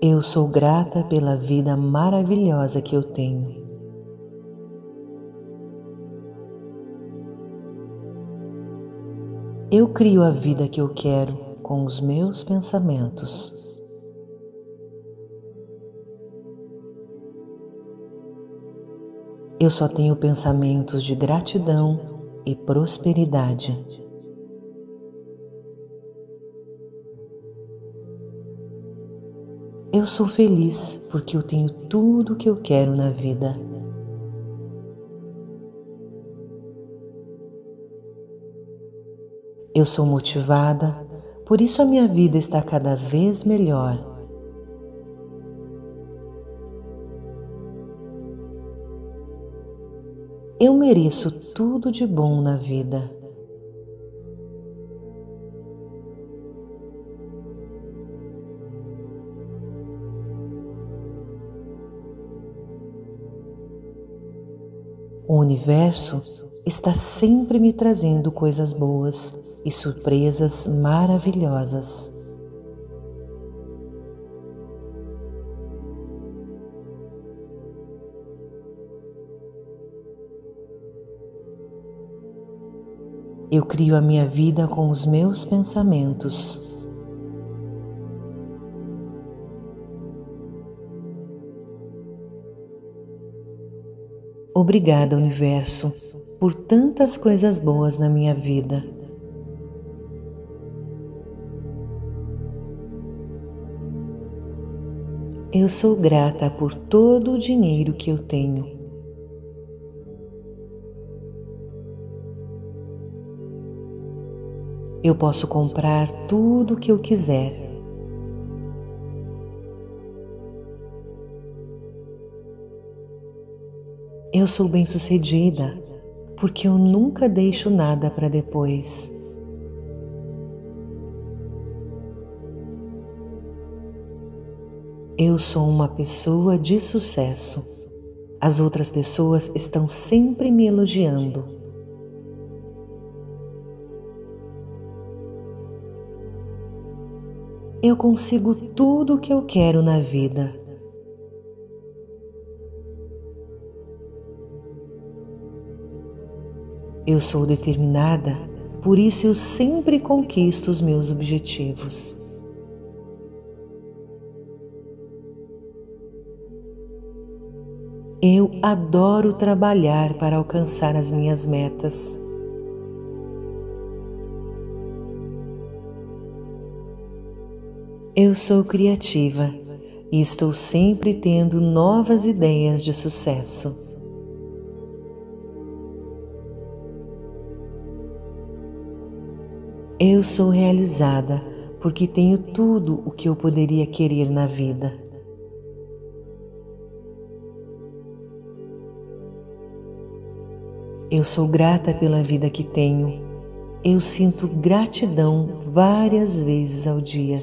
Eu sou grata pela vida maravilhosa que eu tenho. Eu crio a vida que eu quero com os meus pensamentos. Eu só tenho pensamentos de gratidão e prosperidade. Eu sou feliz porque eu tenho tudo o que eu quero na vida. Eu sou motivada, por isso a minha vida está cada vez melhor. Eu mereço tudo de bom na vida. Universo está sempre me trazendo coisas boas e surpresas maravilhosas. Eu crio a minha vida com os meus pensamentos. Obrigada, Universo, por tantas coisas boas na minha vida. Eu sou grata por todo o dinheiro que eu tenho. Eu posso comprar tudo o que eu quiser. Eu sou bem-sucedida porque eu nunca deixo nada para depois. Eu sou uma pessoa de sucesso. As outras pessoas estão sempre me elogiando. Eu consigo tudo o que eu quero na vida. Eu sou determinada, por isso eu sempre conquisto os meus objetivos. Eu adoro trabalhar para alcançar as minhas metas. Eu sou criativa e estou sempre tendo novas ideias de sucesso. Eu sou realizada porque tenho tudo o que eu poderia querer na vida. Eu sou grata pela vida que tenho. Eu sinto gratidão várias vezes ao dia.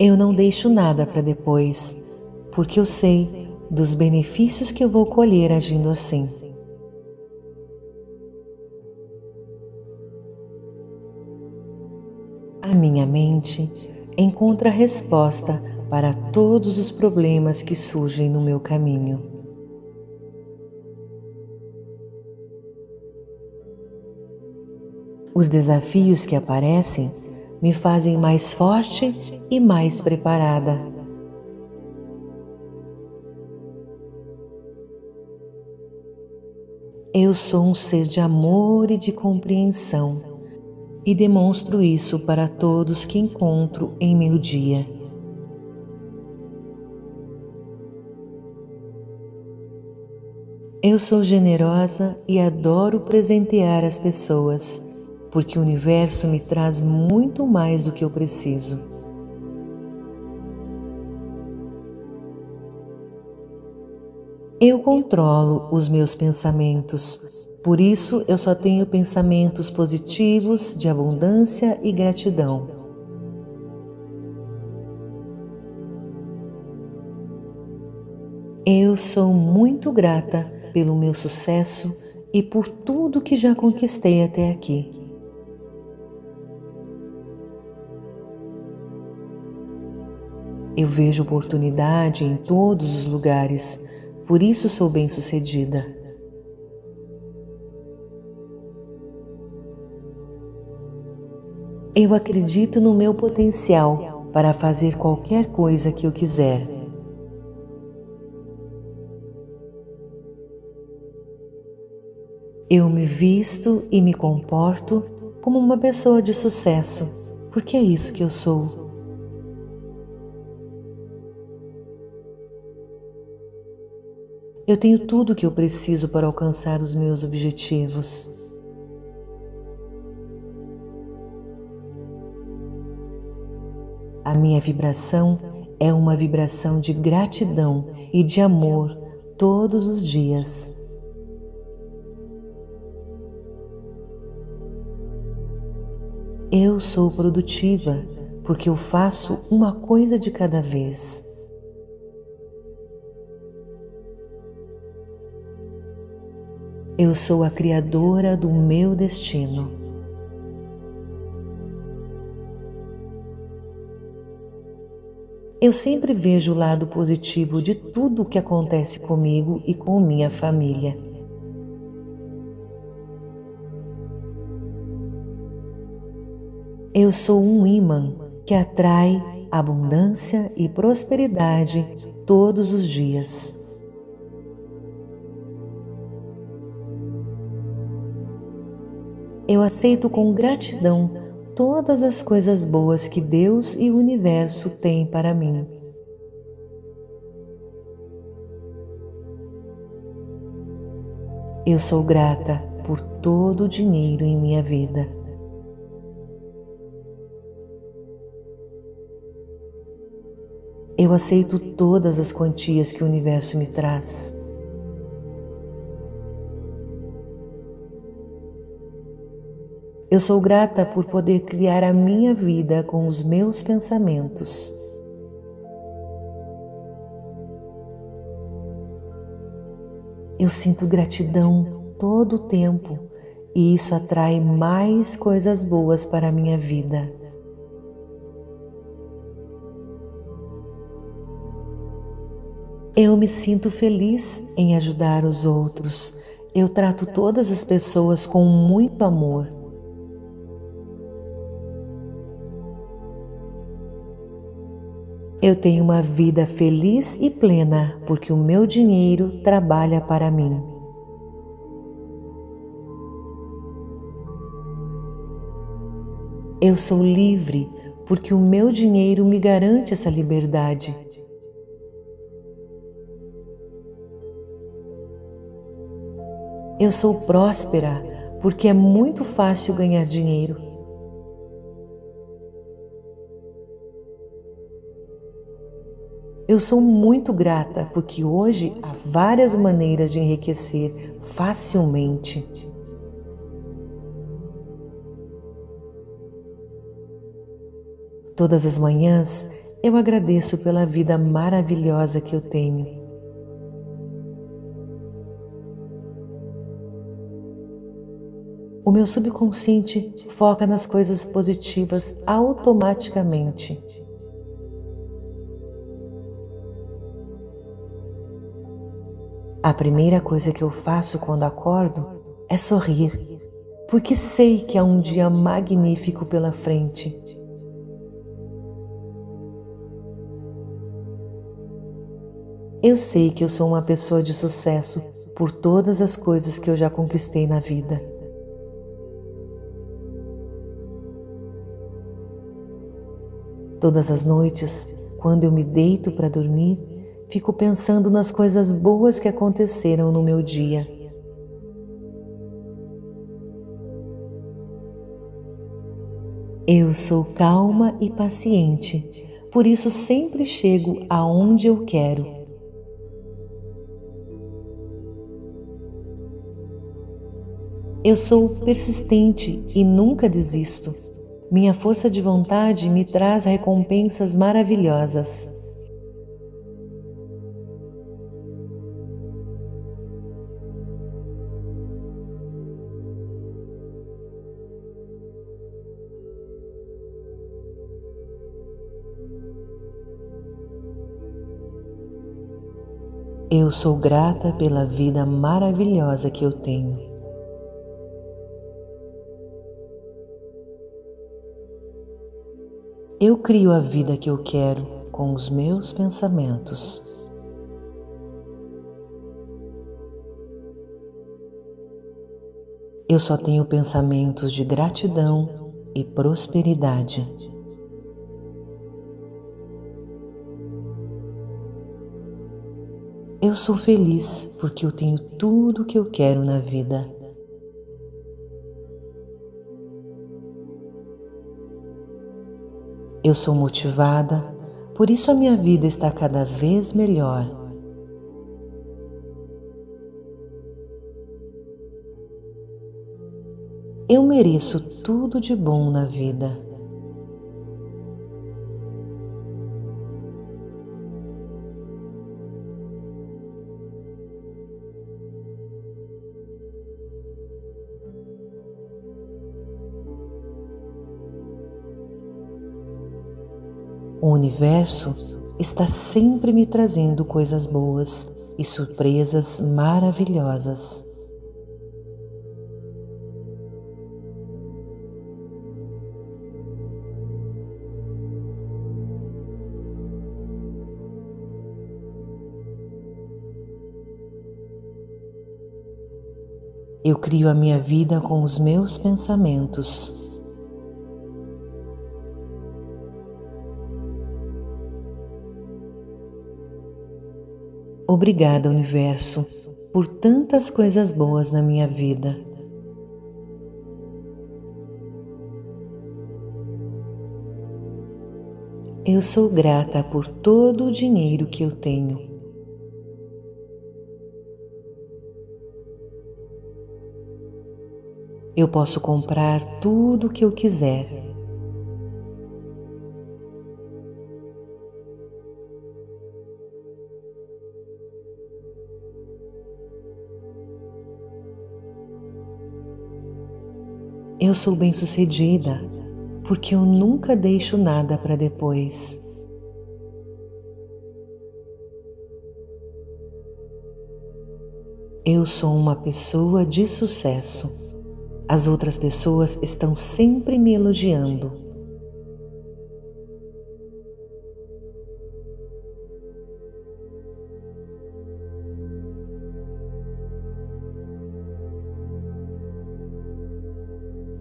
Eu não deixo nada para depois, porque eu sei dos benefícios que eu vou colher agindo assim. A minha mente encontra resposta para todos os problemas que surgem no meu caminho. Os desafios que aparecem me fazem mais forte e mais preparada. Eu sou um ser de amor e de compreensão e demonstro isso para todos que encontro em meu dia. Eu sou generosa e adoro presentear as pessoas, porque o universo me traz muito mais do que eu preciso. Eu controlo os meus pensamentos, por isso eu só tenho pensamentos positivos de abundância e gratidão. Eu sou muito grata pelo meu sucesso e por tudo que já conquistei até aqui. Eu vejo oportunidade em todos os lugares, por isso sou bem-sucedida. Eu acredito no meu potencial para fazer qualquer coisa que eu quiser. Eu me visto e me comporto como uma pessoa de sucesso, porque é isso que eu sou. Eu tenho tudo o que eu preciso para alcançar os meus objetivos. A minha vibração é uma vibração de gratidão e de amor todos os dias. Eu sou produtiva porque eu faço uma coisa de cada vez. Eu sou a criadora do meu destino. Eu sempre vejo o lado positivo de tudo o que acontece comigo e com minha família. Eu sou um imã que atrai abundância e prosperidade todos os dias. Eu aceito com gratidão todas as coisas boas que Deus e o universo têm para mim. Eu sou grata por todo o dinheiro em minha vida. Eu aceito todas as quantias que o universo me traz. Eu sou grata por poder criar a minha vida com os meus pensamentos. Eu sinto gratidão todo o tempo e isso atrai mais coisas boas para a minha vida. Eu me sinto feliz em ajudar os outros. Eu trato todas as pessoas com muito amor. Eu tenho uma vida feliz e plena porque o meu dinheiro trabalha para mim. Eu sou livre porque o meu dinheiro me garante essa liberdade. Eu sou próspera porque é muito fácil ganhar dinheiro. Eu sou muito grata porque hoje há várias maneiras de enriquecer facilmente. Todas as manhãs eu agradeço pela vida maravilhosa que eu tenho. O meu subconsciente foca nas coisas positivas automaticamente. A primeira coisa que eu faço quando acordo é sorrir, porque sei que há um dia magnífico pela frente. Eu sei que eu sou uma pessoa de sucesso por todas as coisas que eu já conquistei na vida. Todas as noites, quando eu me deito para dormir, fico pensando nas coisas boas que aconteceram no meu dia. Eu sou calma e paciente, por isso sempre chego aonde eu quero. Eu sou persistente e nunca desisto. Minha força de vontade me traz recompensas maravilhosas. Eu sou grata pela vida maravilhosa que eu tenho. Eu crio a vida que eu quero com os meus pensamentos. Eu só tenho pensamentos de gratidão e prosperidade. Eu sou feliz porque eu tenho tudo o que eu quero na vida. Eu sou motivada, por isso a minha vida está cada vez melhor. Eu mereço tudo de bom na vida. O universo está sempre me trazendo coisas boas e surpresas maravilhosas. Eu crio a minha vida com os meus pensamentos. Obrigada, Universo, por tantas coisas boas na minha vida. Eu sou grata por todo o dinheiro que eu tenho. Eu posso comprar tudo o que eu quiser. Eu sou bem-sucedida porque eu nunca deixo nada para depois. Eu sou uma pessoa de sucesso. As outras pessoas estão sempre me elogiando.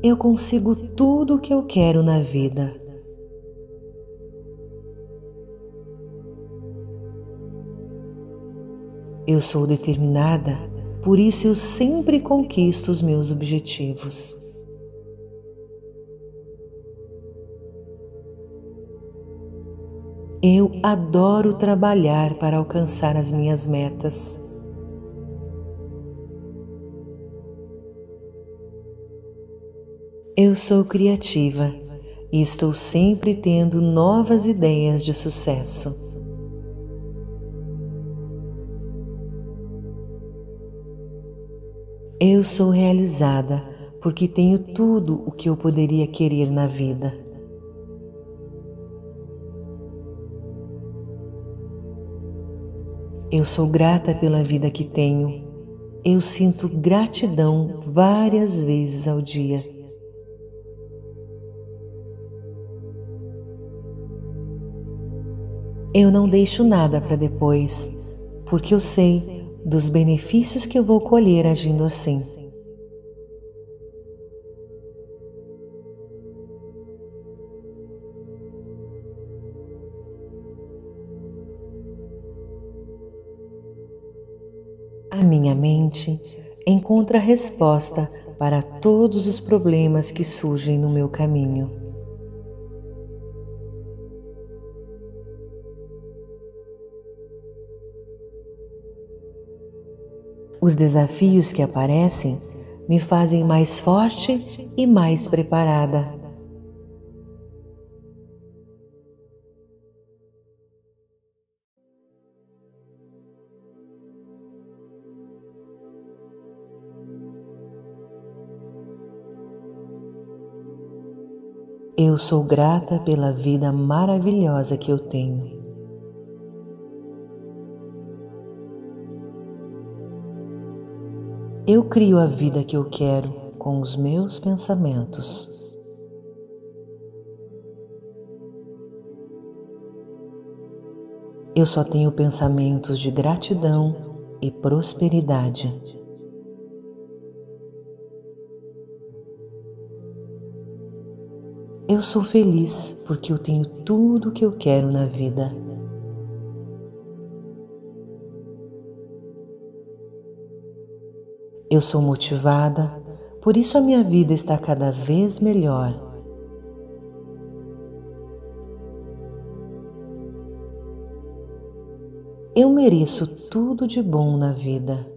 Eu consigo tudo o que eu quero na vida. Eu sou determinada, por isso eu sempre conquisto os meus objetivos. Eu adoro trabalhar para alcançar as minhas metas. Eu sou criativa e estou sempre tendo novas ideias de sucesso. Eu sou realizada porque tenho tudo o que eu poderia querer na vida. Eu sou grata pela vida que tenho. Eu sinto gratidão várias vezes ao dia. Eu não deixo nada para depois, porque eu sei dos benefícios que eu vou colher agindo assim. A minha mente encontra resposta para todos os problemas que surgem no meu caminho. Os desafios que aparecem me fazem mais forte e mais preparada. Eu sou grata pela vida maravilhosa que eu tenho. Eu crio a vida que eu quero com os meus pensamentos. Eu só tenho pensamentos de gratidão e prosperidade. Eu sou feliz porque eu tenho tudo o que eu quero na vida. Eu sou motivada, por isso a minha vida está cada vez melhor. Eu mereço tudo de bom na vida.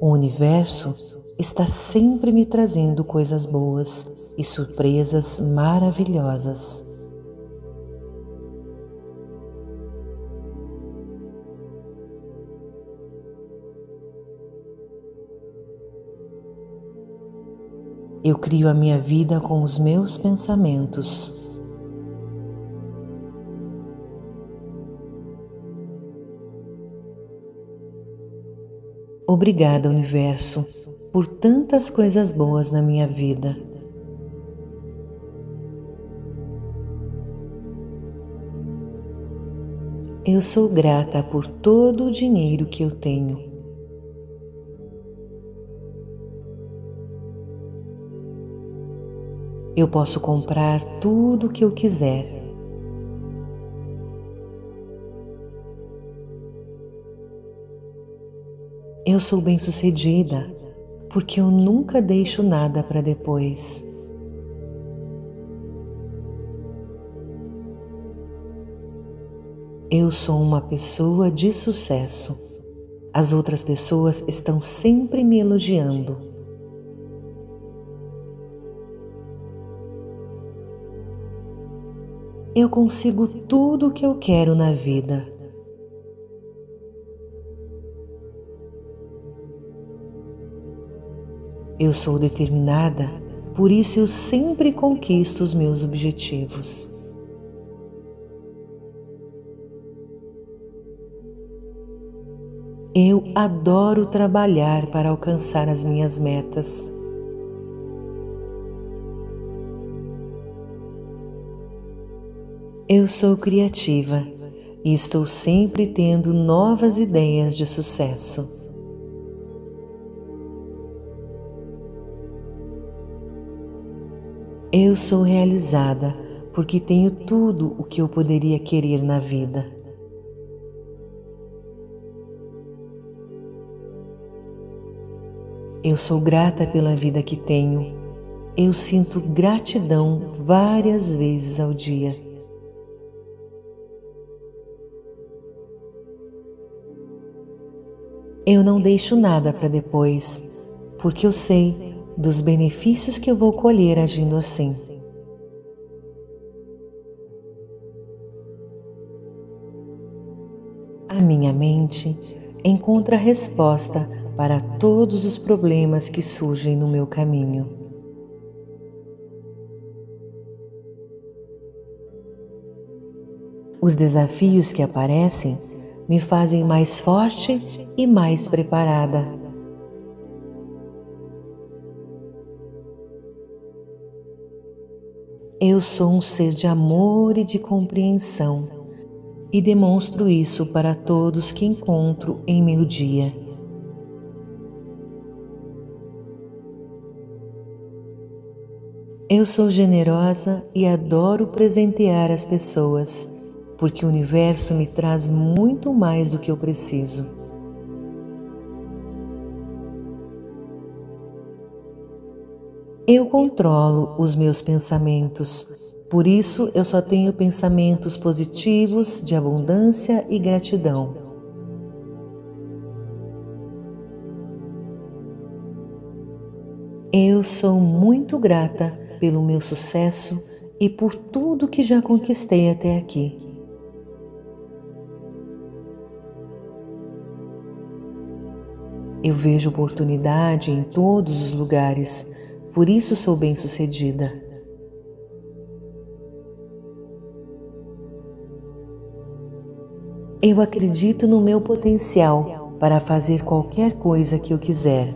O universo está sempre me trazendo coisas boas e surpresas maravilhosas. Eu crio a minha vida com os meus pensamentos. Obrigada, Universo, por tantas coisas boas na minha vida. Eu sou grata por todo o dinheiro que eu tenho. Eu posso comprar tudo o que eu quiser. Eu sou bem-sucedida porque eu nunca deixo nada para depois. Eu sou uma pessoa de sucesso. As outras pessoas estão sempre me elogiando. Eu consigo tudo o que eu quero na vida. Eu sou determinada, por isso eu sempre conquisto os meus objetivos. Eu adoro trabalhar para alcançar as minhas metas. Eu sou criativa e estou sempre tendo novas ideias de sucesso. Eu sou realizada porque tenho tudo o que eu poderia querer na vida. Eu sou grata pela vida que tenho. Eu sinto gratidão várias vezes ao dia. Eu não deixo nada para depois, porque eu sei dos benefícios que eu vou colher agindo assim. A minha mente encontra resposta para todos os problemas que surgem no meu caminho. Os desafios que aparecem me fazem mais forte e mais preparada. Eu sou um ser de amor e de compreensão e demonstro isso para todos que encontro em meu dia. Eu sou generosa e adoro presentear as pessoas, porque o universo me traz muito mais do que eu preciso. Eu controlo os meus pensamentos, por isso eu só tenho pensamentos positivos de abundância e gratidão. Eu sou muito grata pelo meu sucesso e por tudo que já conquistei até aqui. Eu vejo oportunidade em todos os lugares, por isso sou bem-sucedida. Eu acredito no meu potencial para fazer qualquer coisa que eu quiser.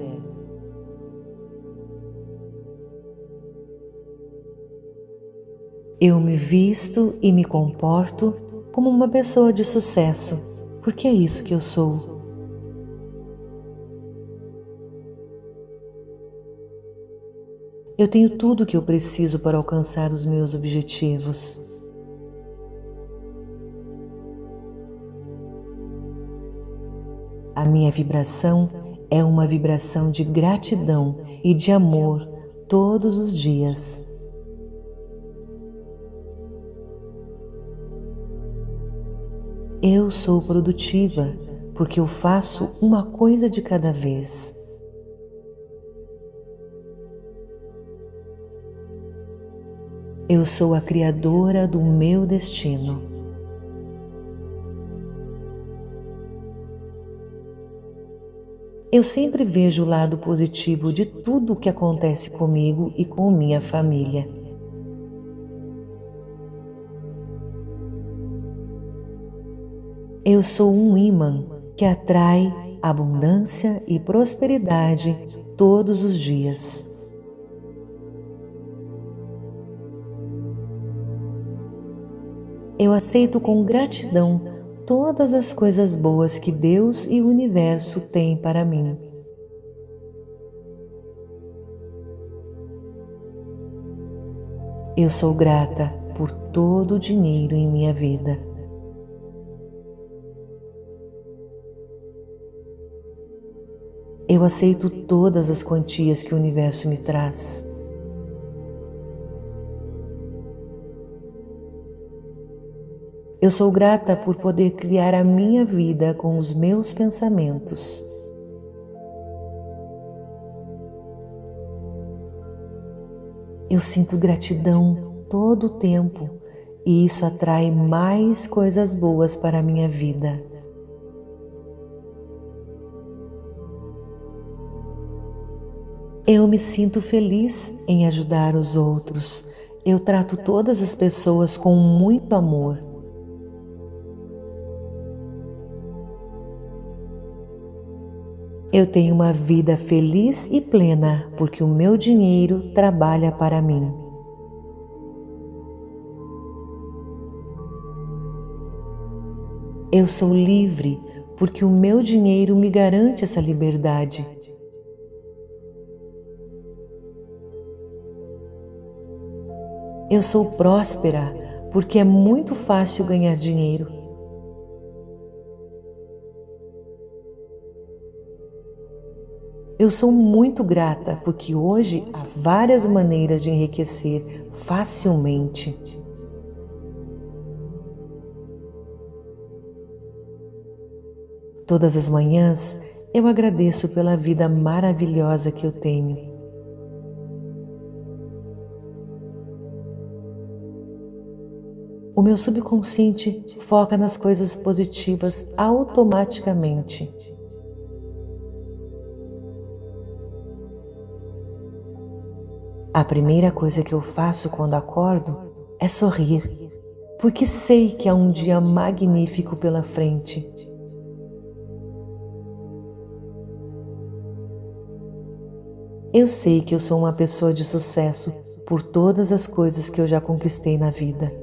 Eu me visto e me comporto como uma pessoa de sucesso, porque é isso que eu sou. Eu tenho tudo o que eu preciso para alcançar os meus objetivos. A minha vibração é uma vibração de gratidão e de amor todos os dias. Eu sou produtiva porque eu faço uma coisa de cada vez. Eu sou a criadora do meu destino. Eu sempre vejo o lado positivo de tudo o que acontece comigo e com minha família. Eu sou um imã que atrai abundância e prosperidade todos os dias. Eu aceito com gratidão todas as coisas boas que Deus e o universo têm para mim. Eu sou grata por todo o dinheiro em minha vida. Eu aceito todas as quantias que o universo me traz. Eu sou grata por poder criar a minha vida com os meus pensamentos. Eu sinto gratidão todo o tempo e isso atrai mais coisas boas para a minha vida. Eu me sinto feliz em ajudar os outros. Eu trato todas as pessoas com muito amor. Eu tenho uma vida feliz e plena porque o meu dinheiro trabalha para mim. Eu sou livre porque o meu dinheiro me garante essa liberdade. Eu sou próspera porque é muito fácil ganhar dinheiro. Eu sou muito grata porque hoje há várias maneiras de enriquecer facilmente. Todas as manhãs eu agradeço pela vida maravilhosa que eu tenho. O meu subconsciente foca nas coisas positivas automaticamente. A primeira coisa que eu faço quando acordo é sorrir, porque sei que há um dia magnífico pela frente. Eu sei que eu sou uma pessoa de sucesso por todas as coisas que eu já conquistei na vida.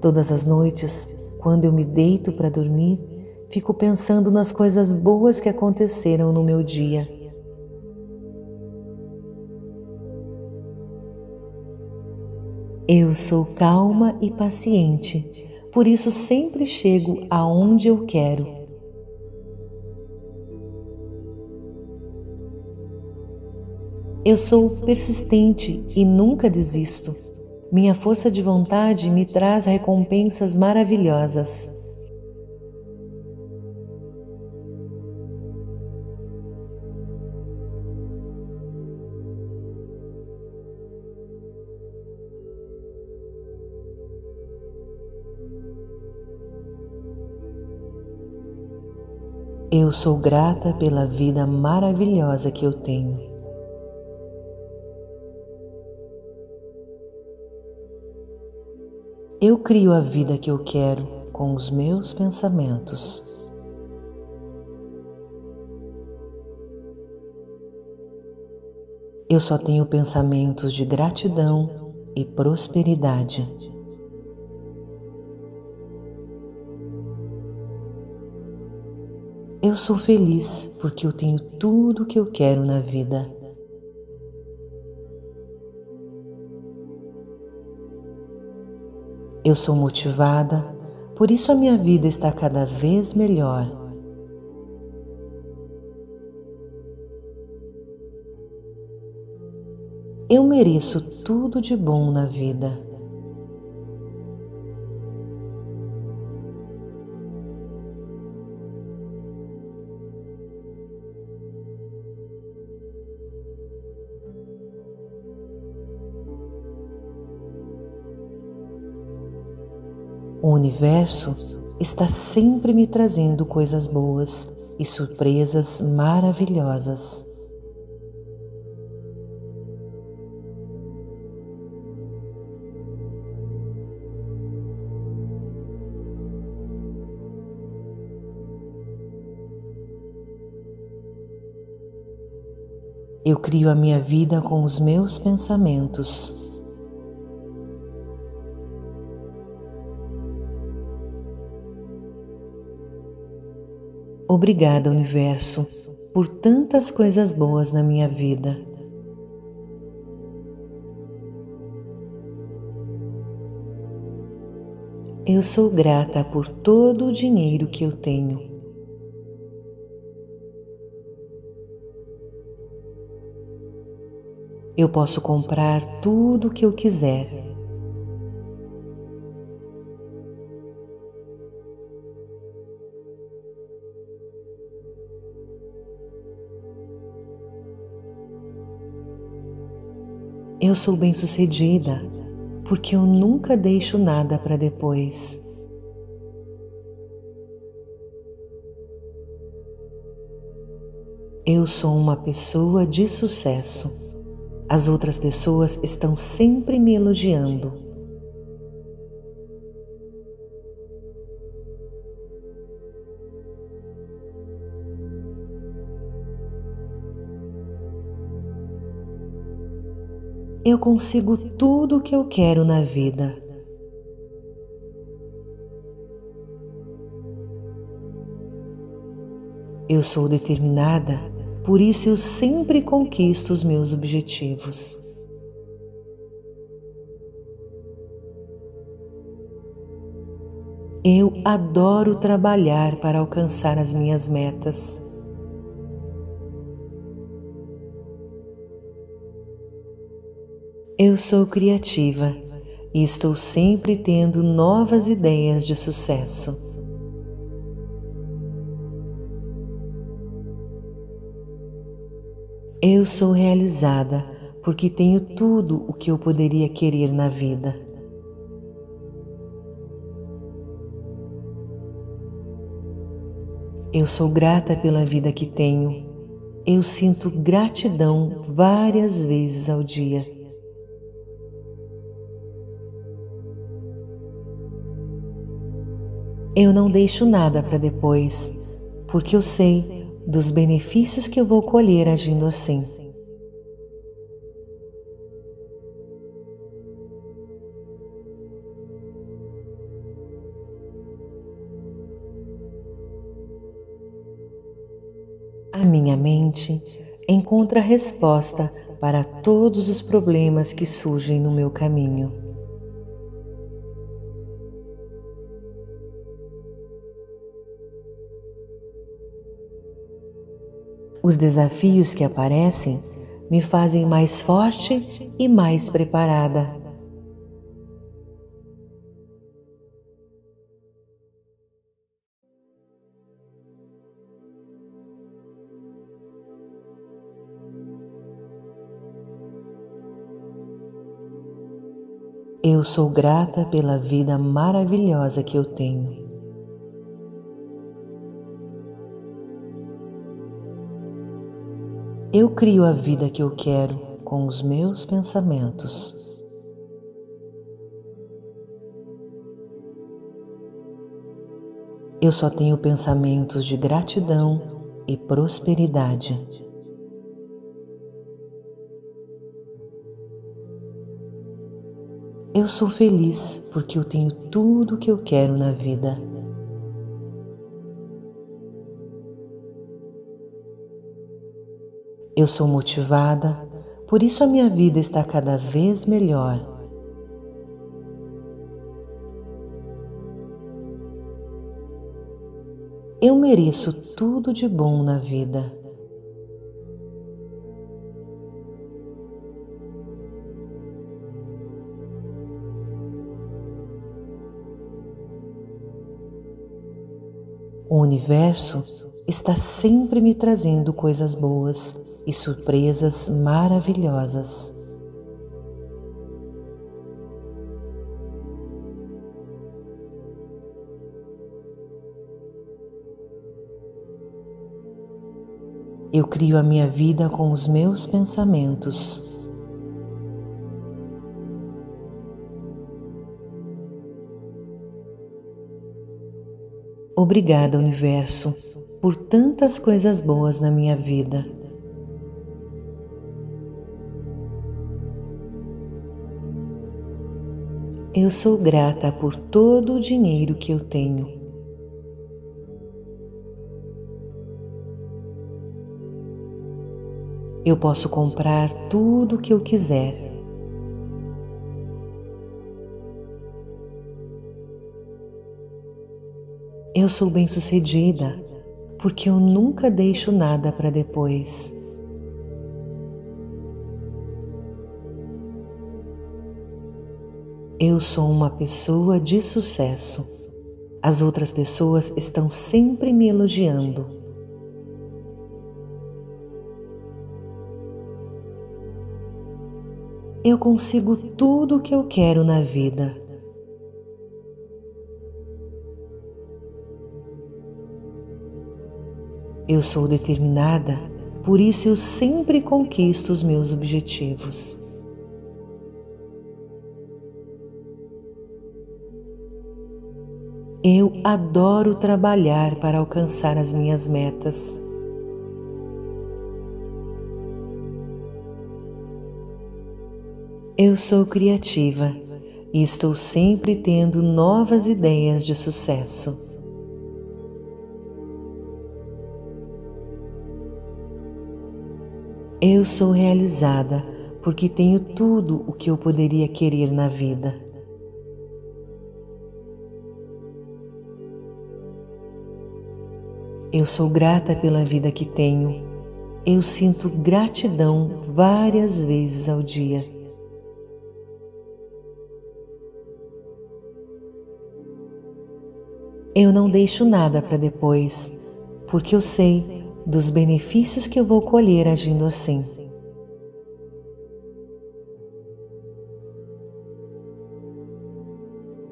Todas as noites, quando eu me deito para dormir, fico pensando nas coisas boas que aconteceram no meu dia. Eu sou calma e paciente, por isso sempre chego aonde eu quero. Eu sou persistente e nunca desisto. Minha força de vontade me traz recompensas maravilhosas. Eu sou grata pela vida maravilhosa que eu tenho. Eu crio a vida que eu quero com os meus pensamentos. Eu só tenho pensamentos de gratidão e prosperidade. Eu sou feliz porque eu tenho tudo o que eu quero na vida. Eu sou motivada, por isso a minha vida está cada vez melhor. Eu mereço tudo de bom na vida. O universo está sempre me trazendo coisas boas e surpresas maravilhosas. Eu crio a minha vida com os meus pensamentos. Obrigada, Universo, por tantas coisas boas na minha vida. Eu sou grata por todo o dinheiro que eu tenho. Eu posso comprar tudo o que eu quiser. Eu sou bem-sucedida porque eu nunca deixo nada para depois. Eu sou uma pessoa de sucesso. As outras pessoas estão sempre me elogiando. Eu consigo tudo o que eu quero na vida. Eu sou determinada, por isso eu sempre conquisto os meus objetivos. Eu adoro trabalhar para alcançar as minhas metas. Eu sou criativa e estou sempre tendo novas ideias de sucesso. Eu sou realizada porque tenho tudo o que eu poderia querer na vida. Eu sou grata pela vida que tenho. Eu sinto gratidão várias vezes ao dia. Eu não deixo nada para depois, porque eu sei dos benefícios que eu vou colher agindo assim. A minha mente encontra resposta para todos os problemas que surgem no meu caminho. Os desafios que aparecem me fazem mais forte e mais preparada. Eu sou grata pela vida maravilhosa que eu tenho. Eu crio a vida que eu quero com os meus pensamentos. Eu só tenho pensamentos de gratidão e prosperidade. Eu sou feliz porque eu tenho tudo o que eu quero na vida. Eu sou motivada, por isso a minha vida está cada vez melhor. Eu mereço tudo de bom na vida. O universo está sempre me trazendo coisas boas e surpresas maravilhosas. Eu crio a minha vida com os meus pensamentos. Obrigada, Universo, por tantas coisas boas na minha vida. Eu sou grata por todo o dinheiro que eu tenho. Eu posso comprar tudo o que eu quiser. Eu sou bem-sucedida porque eu nunca deixo nada para depois. Eu sou uma pessoa de sucesso. As outras pessoas estão sempre me elogiando. Eu consigo tudo o que eu quero na vida. Eu sou determinada, por isso eu sempre conquisto os meus objetivos. Eu adoro trabalhar para alcançar as minhas metas. Eu sou criativa e estou sempre tendo novas ideias de sucesso. Eu sou realizada porque tenho tudo o que eu poderia querer na vida. Eu sou grata pela vida que tenho. Eu sinto gratidão várias vezes ao dia. Eu não deixo nada para depois, porque eu sei dos benefícios que eu vou colher agindo assim.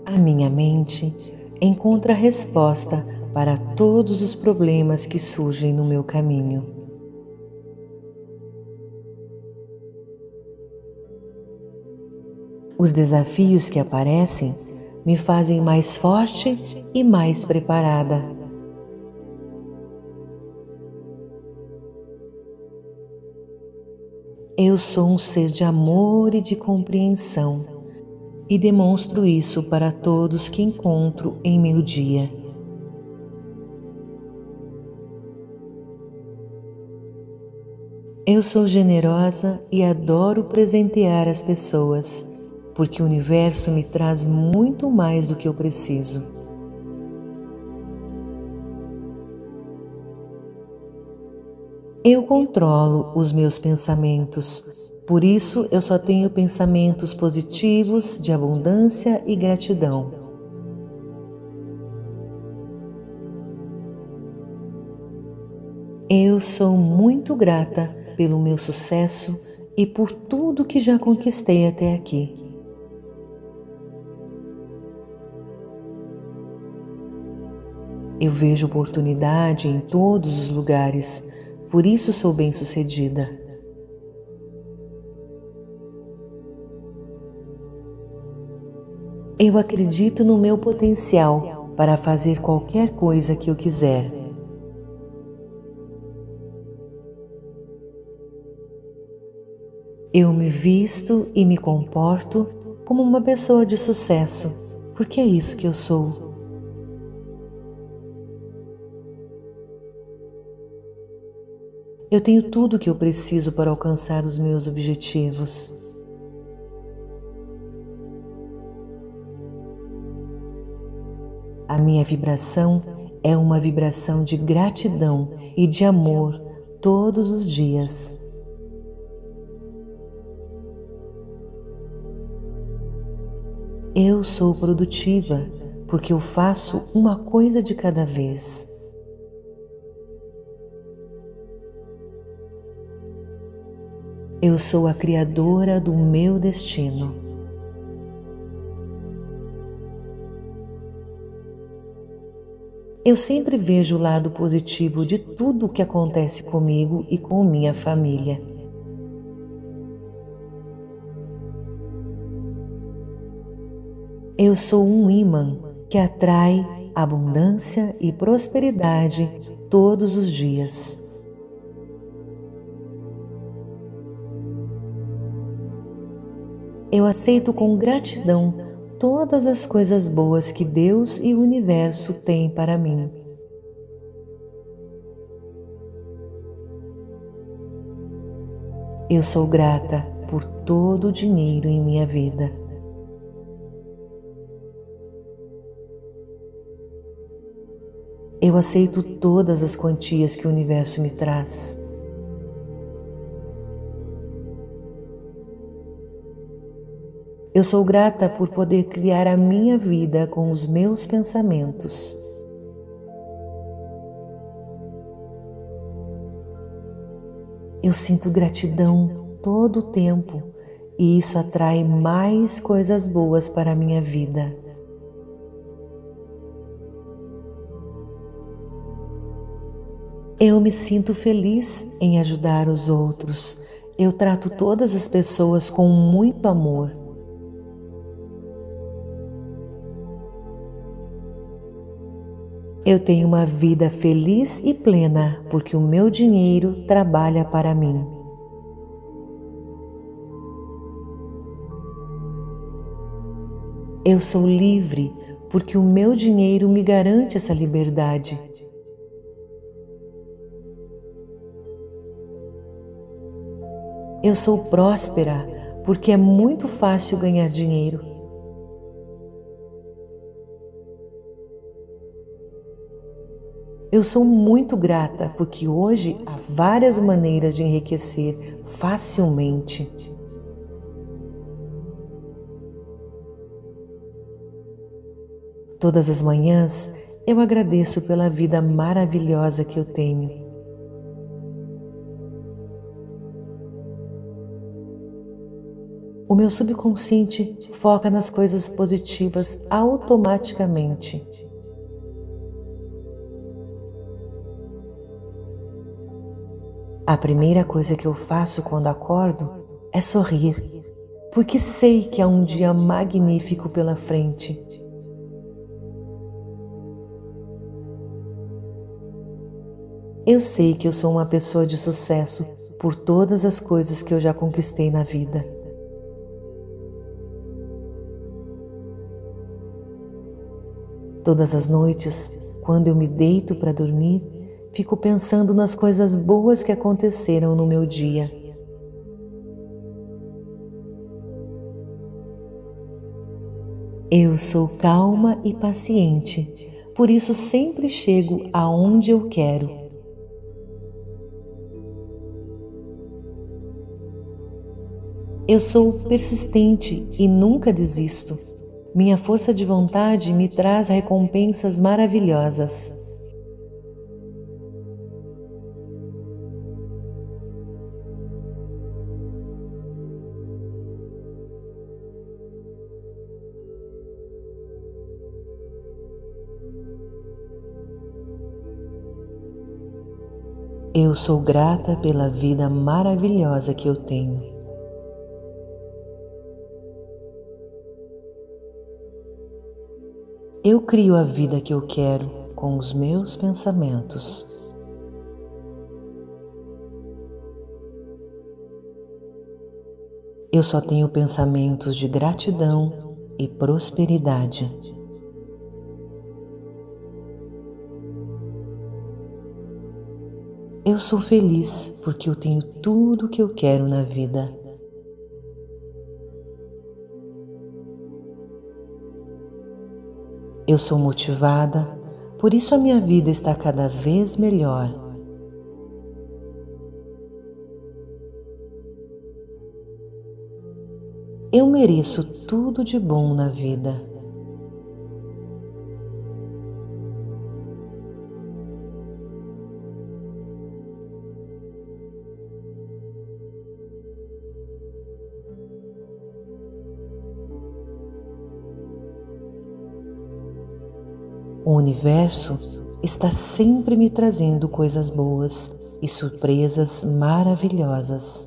A minha mente encontra resposta para todos os problemas que surgem no meu caminho. Os desafios que aparecem me fazem mais forte e mais preparada Eu sou um ser de amor e de compreensão e demonstro isso para todos que encontro em meu dia. Eu sou generosa e adoro presentear as pessoas, porque o universo me traz muito mais do que eu preciso. Eu controlo os meus pensamentos, por isso eu só tenho pensamentos positivos de abundância e gratidão. Eu sou muito grata pelo meu sucesso e por tudo que já conquistei até aqui. Eu vejo oportunidade em todos os lugares por isso sou bem-sucedida. Eu acredito no meu potencial para fazer qualquer coisa que eu quiser. Eu me visto e me comporto como uma pessoa de sucesso, porque é isso que eu sou. Eu tenho tudo o que eu preciso para alcançar os meus objetivos. A minha vibração é uma vibração de gratidão e de amor todos os dias. Eu sou produtiva porque eu faço uma coisa de cada vez. Eu sou a criadora do meu destino. Eu sempre vejo o lado positivo de tudo o que acontece comigo e com minha família. Eu sou um imã que atrai abundância e prosperidade todos os dias. Eu aceito com gratidão todas as coisas boas que Deus e o universo têm para mim. Eu sou grata por todo o dinheiro em minha vida. Eu aceito todas as quantias que o universo me traz. Eu sou grata por poder criar a minha vida com os meus pensamentos. Eu sinto gratidão todo o tempo e isso atrai mais coisas boas para a minha vida. Eu me sinto feliz em ajudar os outros. Eu trato todas as pessoas com muito amor. Eu tenho uma vida feliz e plena porque o meu dinheiro trabalha para mim. Eu sou livre porque o meu dinheiro me garante essa liberdade. Eu sou próspera porque é muito fácil ganhar dinheiro. Eu sou muito grata porque hoje há várias maneiras de enriquecer facilmente. Todas as manhãs eu agradeço pela vida maravilhosa que eu tenho. O meu subconsciente foca nas coisas positivas automaticamente. A primeira coisa que eu faço quando acordo é sorrir, porque sei que há um dia magnífico pela frente. Eu sei que eu sou uma pessoa de sucesso por todas as coisas que eu já conquistei na vida. Todas as noites, quando eu me deito para dormir, fico pensando nas coisas boas que aconteceram no meu dia. Eu sou calma e paciente, por isso sempre chego aonde eu quero. Eu sou persistente e nunca desisto. Minha força de vontade me traz recompensas maravilhosas. Eu sou grata pela vida maravilhosa que eu tenho. Eu crio a vida que eu quero com os meus pensamentos. Eu só tenho pensamentos de gratidão e prosperidade. Eu sou feliz porque eu tenho tudo o que eu quero na vida. Eu sou motivada, por isso a minha vida está cada vez melhor. Eu mereço tudo de bom na vida. O universo está sempre me trazendo coisas boas e surpresas maravilhosas.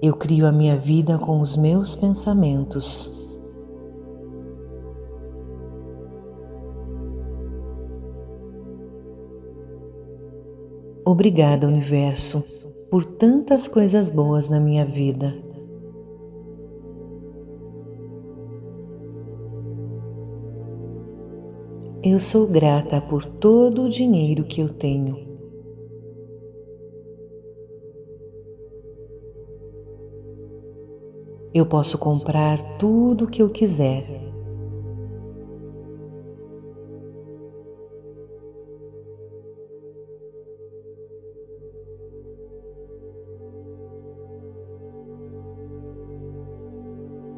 Eu crio a minha vida com os meus pensamentos. Obrigada, Universo, por tantas coisas boas na minha vida. Eu sou grata por todo o dinheiro que eu tenho. Eu posso comprar tudo o que eu quiser.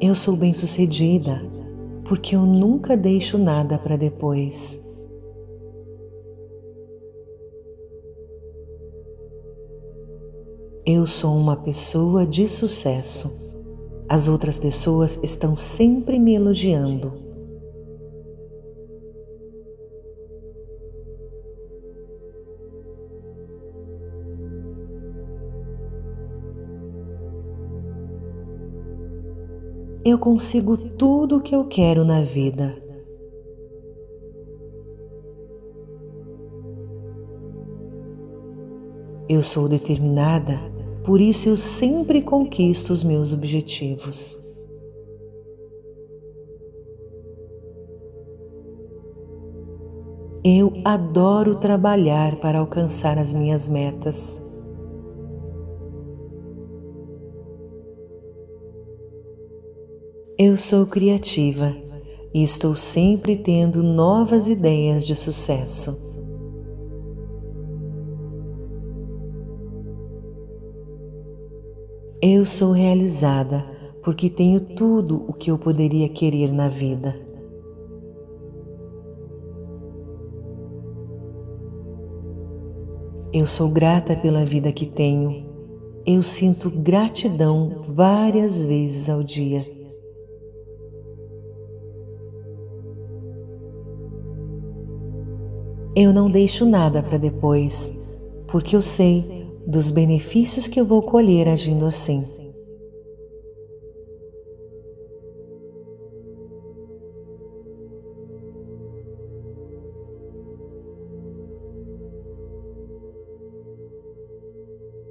Eu sou bem-sucedida porque eu nunca deixo nada para depois. Eu sou uma pessoa de sucesso. As outras pessoas estão sempre me elogiando. Eu consigo tudo o que eu quero na vida. Eu sou determinada, por isso eu sempre conquisto os meus objetivos. Eu adoro trabalhar para alcançar as minhas metas. Eu sou criativa e estou sempre tendo novas ideias de sucesso. Eu sou realizada porque tenho tudo o que eu poderia querer na vida. Eu sou grata pela vida que tenho. Eu sinto gratidão várias vezes ao dia. Eu não deixo nada para depois, porque eu sei dos benefícios que eu vou colher agindo assim.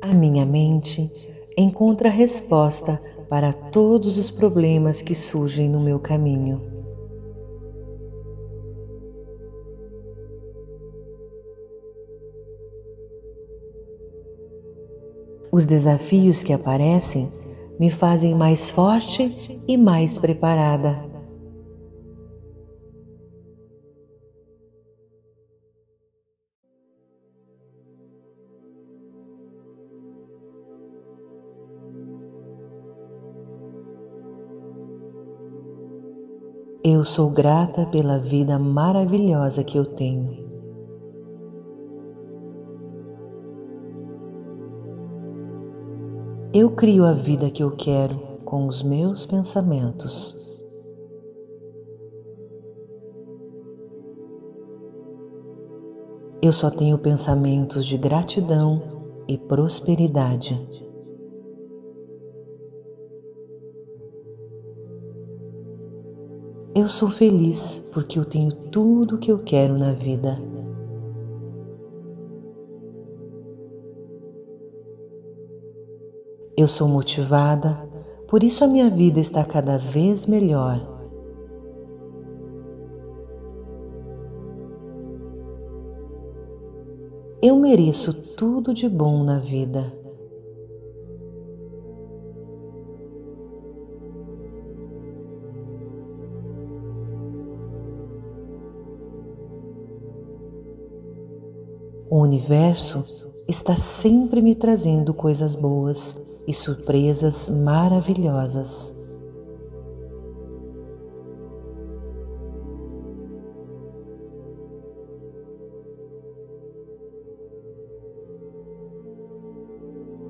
A minha mente encontra resposta para todos os problemas que surgem no meu caminho. Os desafios que aparecem me fazem mais forte e mais preparada. Eu sou grata pela vida maravilhosa que eu tenho. Eu crio a vida que eu quero com os meus pensamentos. Eu só tenho pensamentos de gratidão e prosperidade. Eu sou feliz porque eu tenho tudo o que eu quero na vida. Eu sou motivada, por isso a minha vida está cada vez melhor. Eu mereço tudo de bom na vida. O universo está sempre me trazendo coisas boas e surpresas maravilhosas.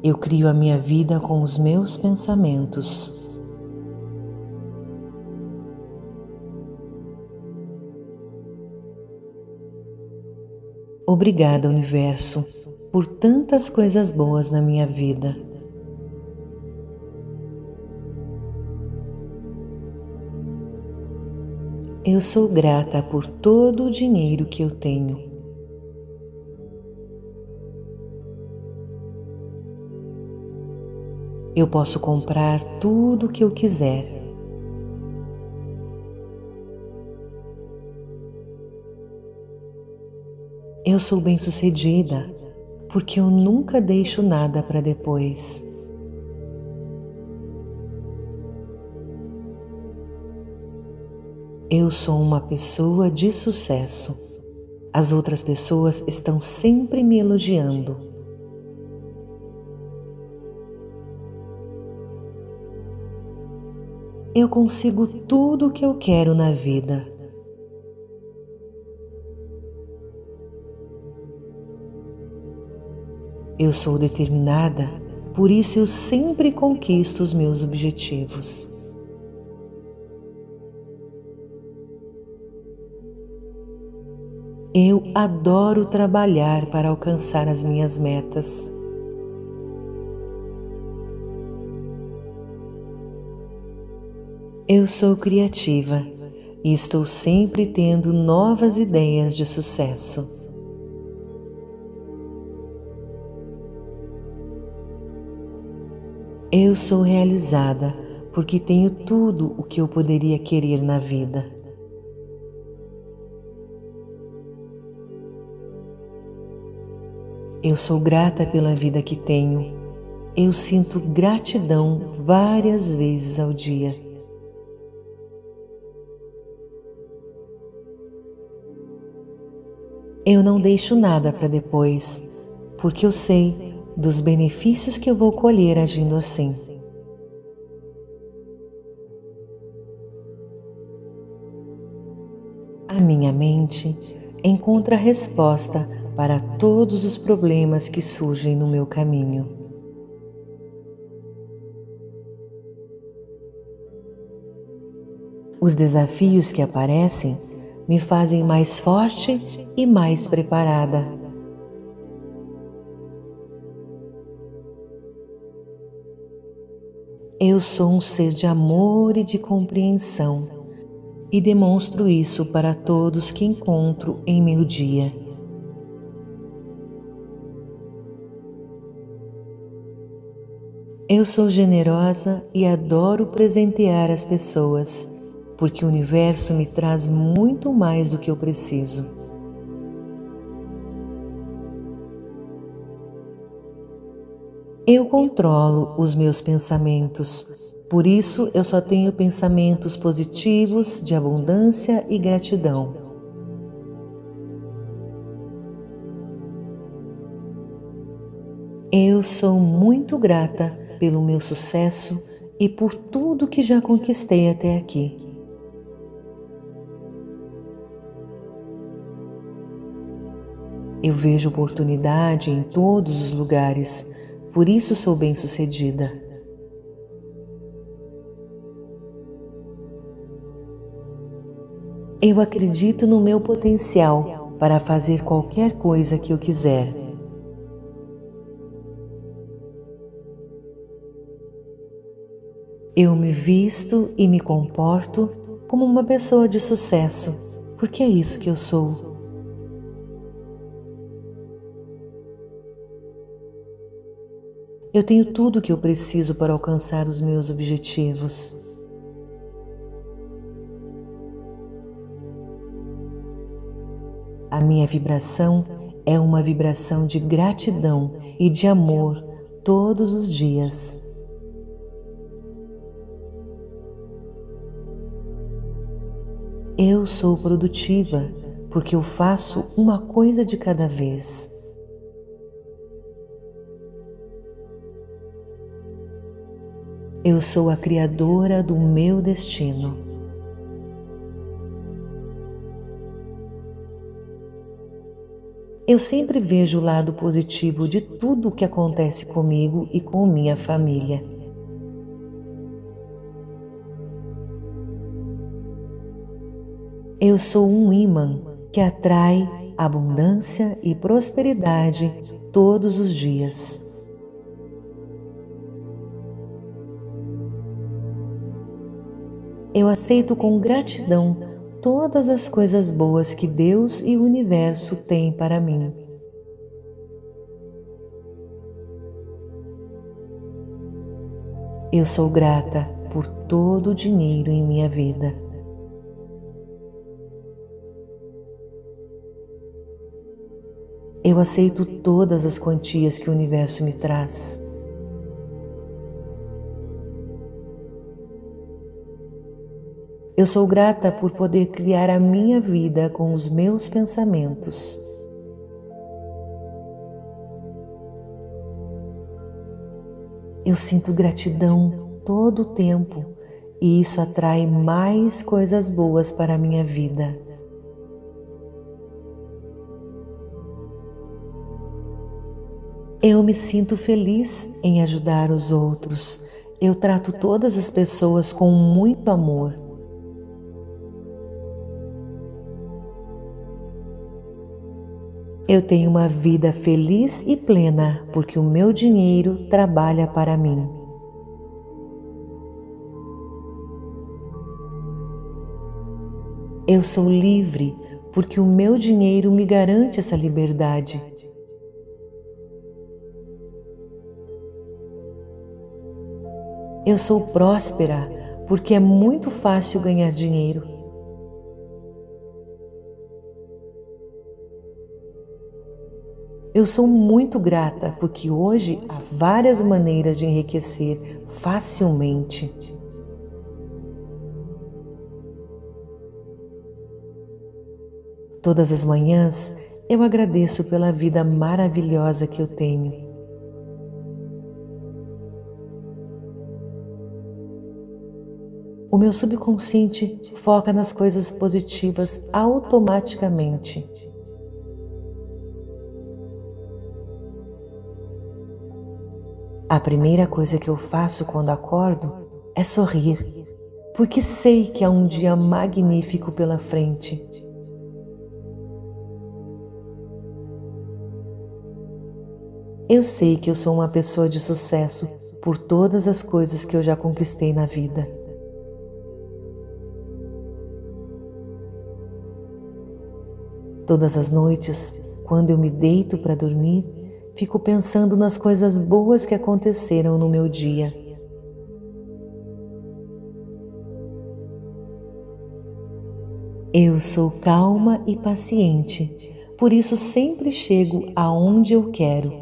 Eu crio a minha vida com os meus pensamentos. Obrigada, Universo, por tantas coisas boas na minha vida. Eu sou grata por todo o dinheiro que eu tenho. Eu posso comprar tudo o que eu quiser. Eu sou bem-sucedida porque eu nunca deixo nada para depois. Eu sou uma pessoa de sucesso. As outras pessoas estão sempre me elogiando. eu consigo tudo o que eu quero na vida. Eu sou determinada, por isso eu sempre conquisto os meus objetivos. Eu adoro trabalhar para alcançar as minhas metas. Eu sou criativa e estou sempre tendo novas ideias de sucesso. Eu sou realizada porque tenho tudo o que eu poderia querer na vida. Eu sou grata pela vida que tenho. Eu sinto gratidão várias vezes ao dia. Eu não deixo nada para depois, porque eu sei dos benefícios que eu vou colher agindo assim. A minha mente encontra resposta para todos os problemas que surgem no meu caminho. Os desafios que aparecem me fazem mais forte e mais preparada. Eu sou um ser de amor e de compreensão e demonstro isso para todos que encontro em meu dia. Eu sou generosa e adoro presentear as pessoas porque o universo me traz muito mais do que eu preciso. Eu controlo os meus pensamentos, por isso eu só tenho pensamentos positivos de abundância e gratidão. Eu sou muito grata pelo meu sucesso e por tudo que já conquistei até aqui. Eu vejo oportunidade em todos os lugares, por isso sou bem-sucedida. Eu acredito no meu potencial para fazer qualquer coisa que eu quiser. Eu me visto e me comporto como uma pessoa de sucesso, porque é isso que eu sou. Eu tenho tudo o que eu preciso para alcançar os meus objetivos. A minha vibração é uma vibração de gratidão e de amor todos os dias. Eu sou produtiva porque eu faço uma coisa de cada vez. Eu sou a criadora do meu destino. Eu sempre vejo o lado positivo de tudo o que acontece comigo e com minha família. Eu sou um imã que atrai abundância e prosperidade todos os dias. Eu aceito com gratidão todas as coisas boas que Deus e o universo têm para mim. Eu sou grata por todo o dinheiro em minha vida. Eu aceito todas as quantias que o universo me traz. Eu sou grata por poder criar a minha vida com os meus pensamentos. Eu sinto gratidão todo o tempo e isso atrai mais coisas boas para a minha vida. Eu me sinto feliz em ajudar os outros. Eu trato todas as pessoas com muito amor. Eu tenho uma vida feliz e plena porque o meu dinheiro trabalha para mim. Eu sou livre porque o meu dinheiro me garante essa liberdade. Eu sou próspera porque é muito fácil ganhar dinheiro. Eu sou muito grata porque hoje há várias maneiras de enriquecer facilmente. Todas as manhãs eu agradeço pela vida maravilhosa que eu tenho. O meu subconsciente foca nas coisas positivas automaticamente. A primeira coisa que eu faço quando acordo é sorrir, porque sei que há um dia magnífico pela frente. Eu sei que eu sou uma pessoa de sucesso por todas as coisas que eu já conquistei na vida. Todas as noites, quando eu me deito para dormir, fico pensando nas coisas boas que aconteceram no meu dia. Eu sou calma e paciente, por isso sempre chego aonde eu quero.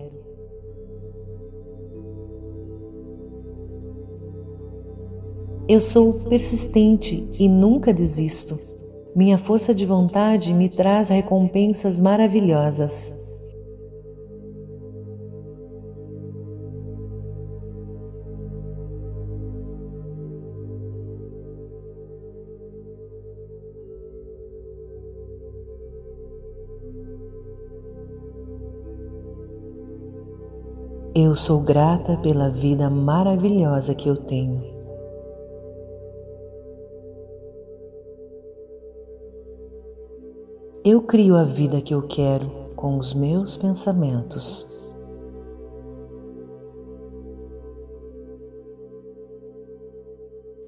Eu sou persistente e nunca desisto. Minha força de vontade me traz recompensas maravilhosas. Eu sou grata pela vida maravilhosa que eu tenho. Eu crio a vida que eu quero com os meus pensamentos.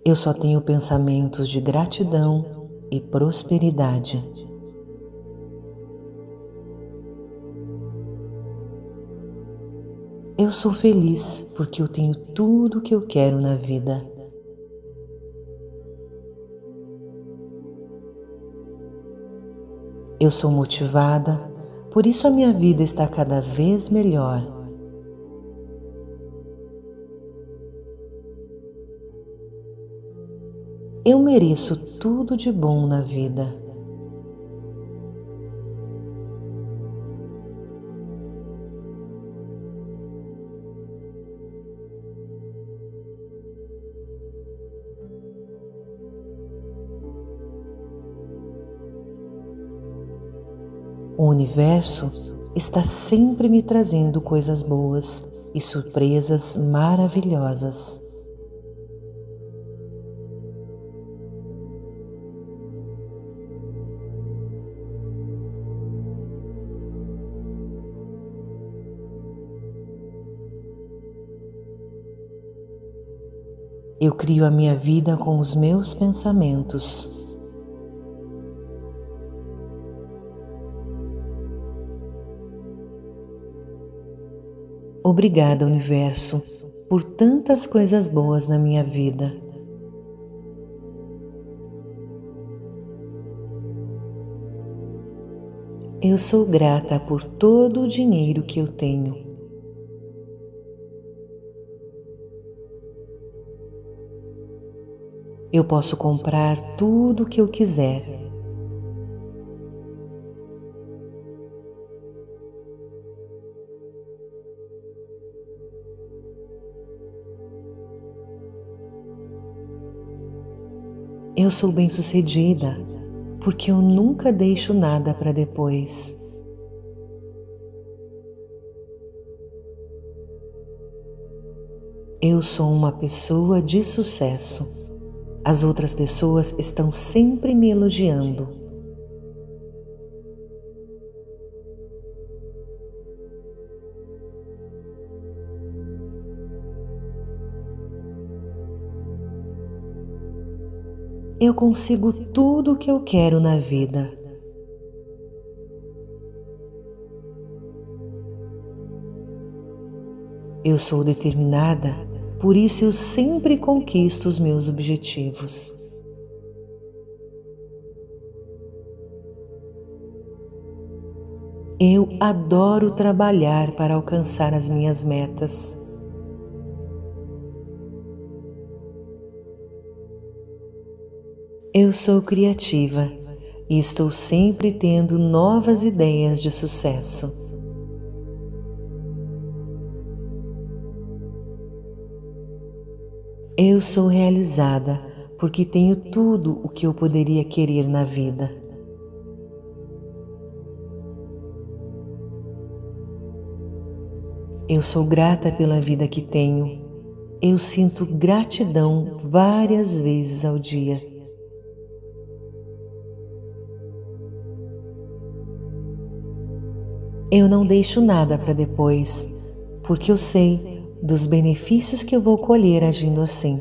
Eu só tenho pensamentos de gratidão e prosperidade. Eu sou feliz porque eu tenho tudo o que eu quero na vida. Eu sou motivada, por isso a minha vida está cada vez melhor. Eu mereço tudo de bom na vida. O universo está sempre me trazendo coisas boas e surpresas maravilhosas. Eu crio a minha vida com os meus pensamentos. Obrigada, Universo, por tantas coisas boas na minha vida. Eu sou grata por todo o dinheiro que eu tenho. Eu posso comprar tudo o que eu quiser. Eu sou bem-sucedida porque eu nunca deixo nada para depois. Eu sou uma pessoa de sucesso. As outras pessoas estão sempre me elogiando. Eu consigo tudo o que eu quero na vida. Eu sou determinada, por isso eu sempre conquisto os meus objetivos. Eu adoro trabalhar para alcançar as minhas metas. Eu sou criativa e estou sempre tendo novas ideias de sucesso. Eu sou realizada porque tenho tudo o que eu poderia querer na vida. Eu sou grata pela vida que tenho. Eu sinto gratidão várias vezes ao dia. Eu não deixo nada para depois, porque eu sei dos benefícios que eu vou colher agindo assim.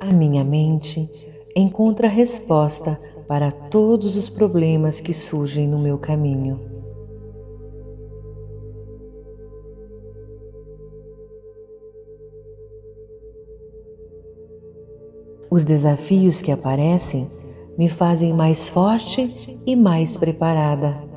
A minha mente encontra resposta para todos os problemas que surgem no meu caminho. Os desafios que aparecem me fazem mais forte e mais preparada.